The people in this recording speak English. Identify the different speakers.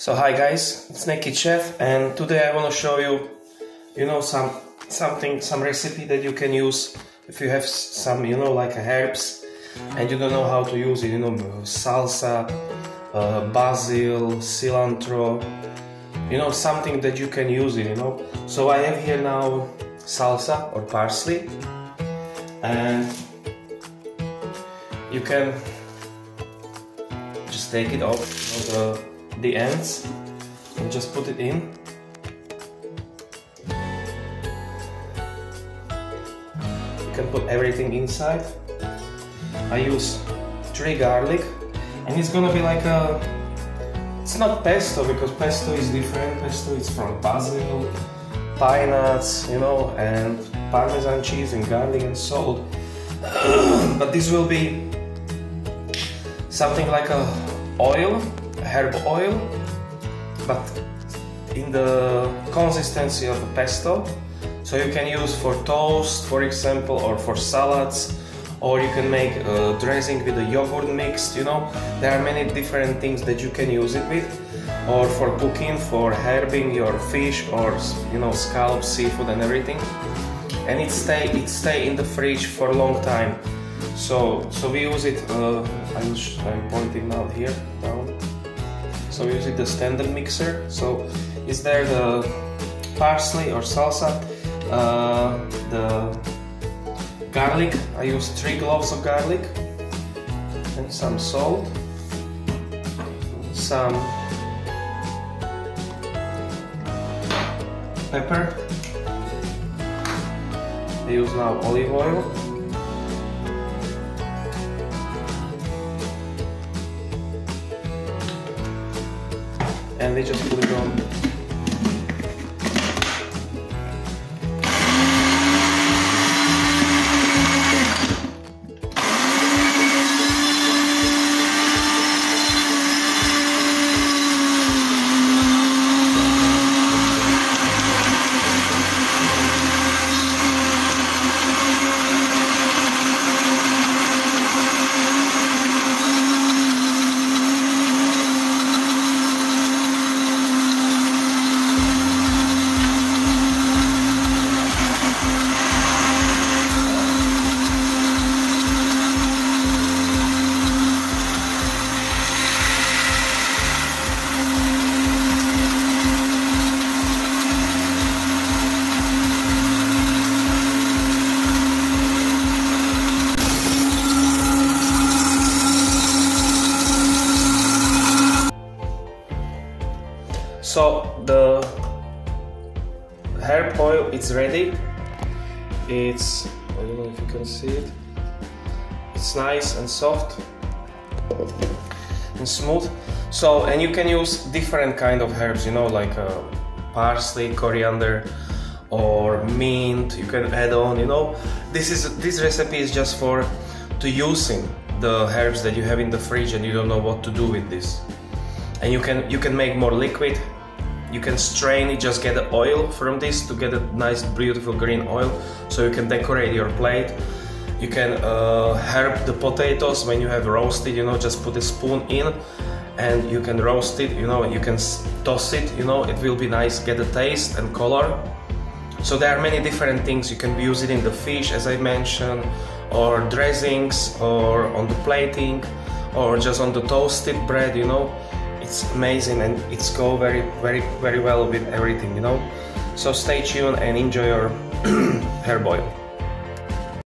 Speaker 1: So hi guys, it's Naked Chef and today I want to show you, you know, some something, some recipe that you can use if you have some, you know, like herbs and you don't know how to use it, you know, salsa, uh, basil, cilantro, you know, something that you can use it, you know. So I have here now salsa or parsley and you can just take it off the the ends and just put it in. You can put everything inside. I use three garlic and it's gonna be like a it's not pesto because pesto is different pesto is from basil pine nuts you know and parmesan cheese and garlic and salt but this will be something like a oil herb oil, but in the consistency of a pesto. So you can use for toast, for example, or for salads, or you can make a dressing with a yogurt mixed, you know. There are many different things that you can use it with. Or for cooking, for herbing your fish or you know scallops, seafood and everything. And it stay it stay in the fridge for a long time. So so we use it. Uh, I'm, I'm pointing out here down so use the standard mixer. So is there the parsley or salsa uh, the garlic? I use three cloves of garlic and some salt some pepper. I use now olive oil and they just put it on So the herb oil is ready. It's I don't know if you can see it. It's nice and soft and smooth. So and you can use different kind of herbs, you know, like uh, parsley, coriander, or mint. You can add on, you know. This is this recipe is just for to using the herbs that you have in the fridge and you don't know what to do with this and you can you can make more liquid you can strain it just get the oil from this to get a nice beautiful green oil. So you can decorate your plate. You can uh, herb the potatoes when you have roasted you know just put a spoon in and you can roast it you know you can toss it you know it will be nice get a taste and color. So there are many different things. You can use it in the fish as I mentioned or dressings or on the plating or just on the toasted bread you know it's amazing and it's go very very very well with everything you know? So stay tuned and enjoy your hair oil